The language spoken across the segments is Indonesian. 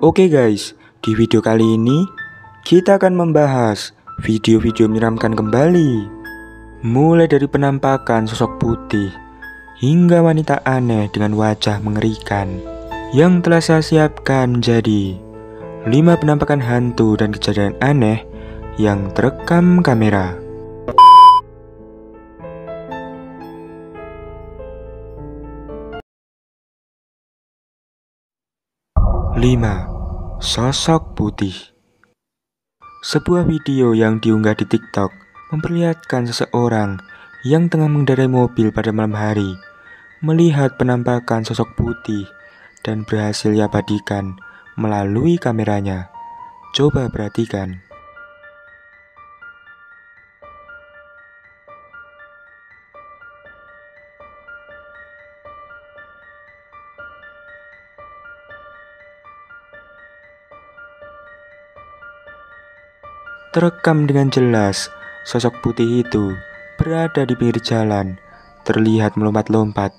Oke guys, di video kali ini kita akan membahas video-video menyeramkan kembali. Mulai dari penampakan sosok putih hingga wanita aneh dengan wajah mengerikan Yang telah saya siapkan menjadi 5 penampakan hantu dan kejadian aneh yang terekam kamera. 5. Sosok putih Sebuah video yang diunggah di TikTok memperlihatkan seseorang yang tengah mengendarai mobil pada malam hari melihat penampakan sosok putih dan berhasil diabadikan melalui kameranya. Coba perhatikan. Terekam dengan jelas, sosok putih itu berada di pinggir jalan, terlihat melompat-lompat,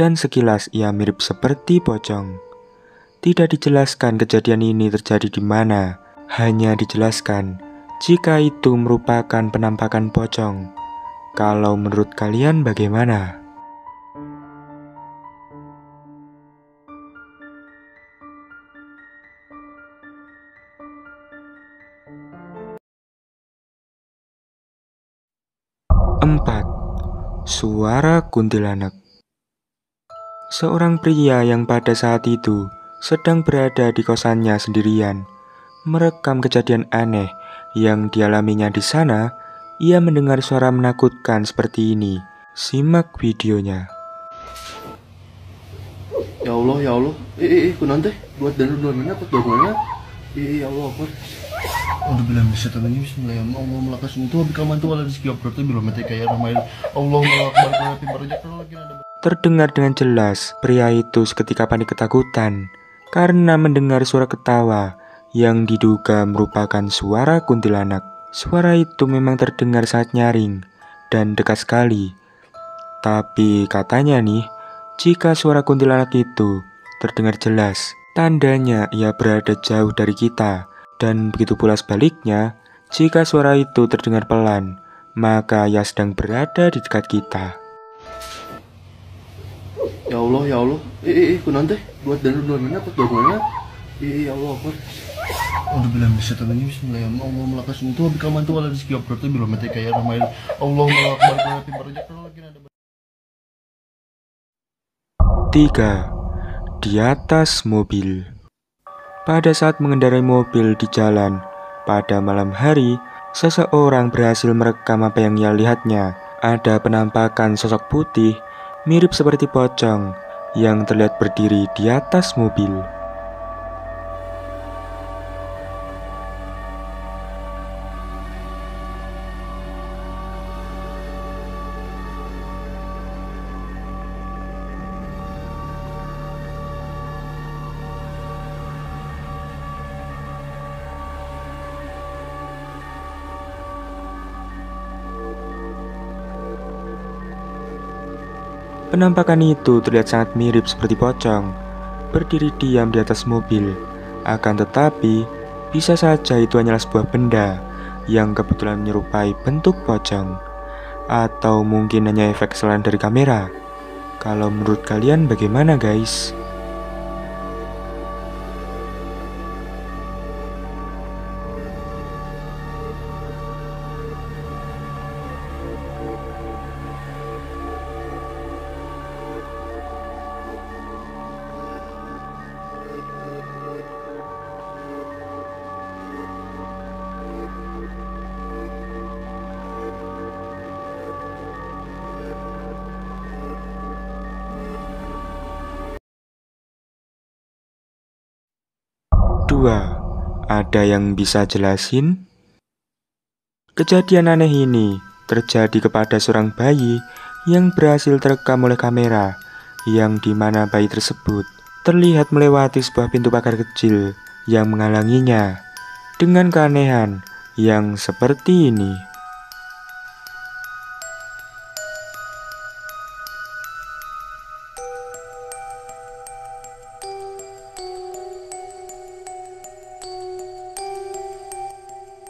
dan sekilas ia mirip seperti pocong. Tidak dijelaskan kejadian ini terjadi di mana, hanya dijelaskan jika itu merupakan penampakan pocong. Kalau menurut kalian bagaimana? Empat, Suara kuntilanak Seorang pria yang pada saat itu sedang berada di kosannya sendirian merekam kejadian aneh yang dialaminya di sana, ia mendengar suara menakutkan seperti ini. Simak videonya. Ya Allah, ya Allah. Eh, eh, eh kunan teh buat dan apa mana? Eh, ya Allah? Terdengar dengan jelas, pria itu seketika panik ketakutan karena mendengar suara ketawa yang diduga merupakan suara kuntilanak. Suara itu memang terdengar saat nyaring dan dekat sekali. Tapi katanya nih, jika suara kuntilanak itu terdengar jelas, tandanya ia berada jauh dari kita dan begitu pula sebaliknya, jika suara itu terdengar pelan, maka ia sedang berada di dekat kita. Ya Allah, ya Allah. Eh, eh, eh kunan teh buat dan duluan mana apa mana? Eh, ya Allah, apa? Udah bilang bisa tangannya Bismillah ya Allah melakas itu abis kaman tuh ala rezeki berarti belum mati kayak nama Allah tapi berajak kalau lagi ada Tiga Di atas mobil pada saat mengendarai mobil di jalan, pada malam hari, seseorang berhasil merekam apa yang ia lihatnya. Ada penampakan sosok putih mirip seperti pocong yang terlihat berdiri di atas mobil. Penampakan itu terlihat sangat mirip seperti pocong, berdiri diam di atas mobil. Akan tetapi, bisa saja itu hanyalah sebuah benda yang kebetulan menyerupai bentuk pocong. Atau mungkin hanya efek selain dari kamera. Kalau menurut kalian bagaimana guys? 2. Ada yang bisa jelasin? Kejadian aneh ini terjadi kepada seorang bayi yang berhasil terekam oleh kamera yang di mana bayi tersebut terlihat melewati sebuah pintu pagar kecil yang menghalanginya dengan keanehan yang seperti ini.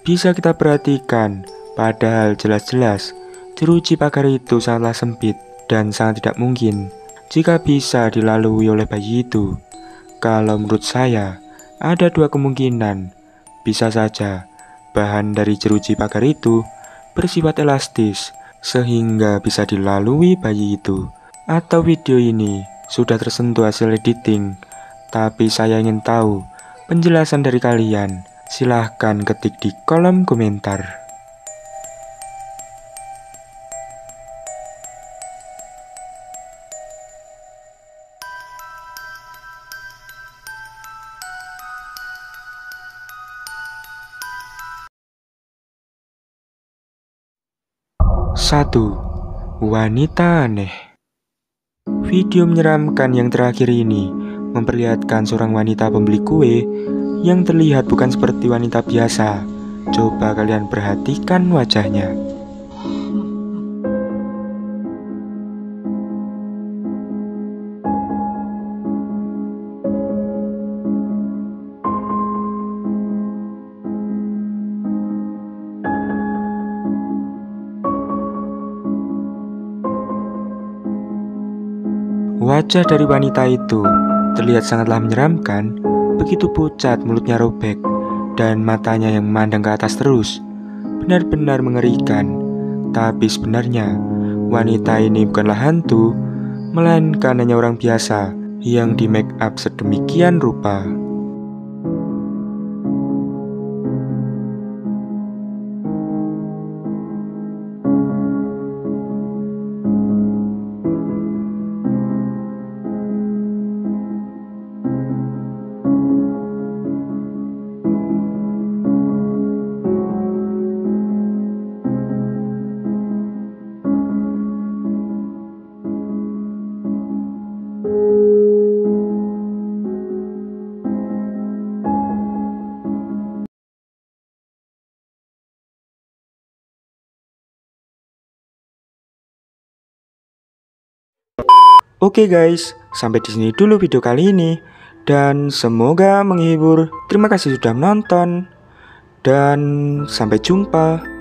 Bisa kita perhatikan, padahal jelas-jelas jeruji pagar itu sangatlah sempit dan sangat tidak mungkin jika bisa dilalui oleh bayi itu. Kalau menurut saya, ada dua kemungkinan. Bisa saja bahan dari jeruji pagar itu bersifat elastis sehingga bisa dilalui bayi itu. Atau video ini sudah tersentuh hasil editing, tapi saya ingin tahu penjelasan dari kalian. Silahkan ketik di kolom komentar. Satu, wanita aneh. Video menyeramkan yang terakhir ini memperlihatkan seorang wanita pembeli kue yang terlihat bukan seperti wanita biasa. Coba kalian perhatikan wajahnya. Wajah dari wanita itu terlihat sangatlah menyeramkan, begitu pucat mulutnya robek, dan matanya yang memandang ke atas terus. Benar-benar mengerikan, tapi sebenarnya wanita ini bukanlah hantu, melainkan hanya orang biasa yang di make up sedemikian rupa. Oke guys, sampai di sini dulu video kali ini dan semoga menghibur. Terima kasih sudah menonton dan sampai jumpa.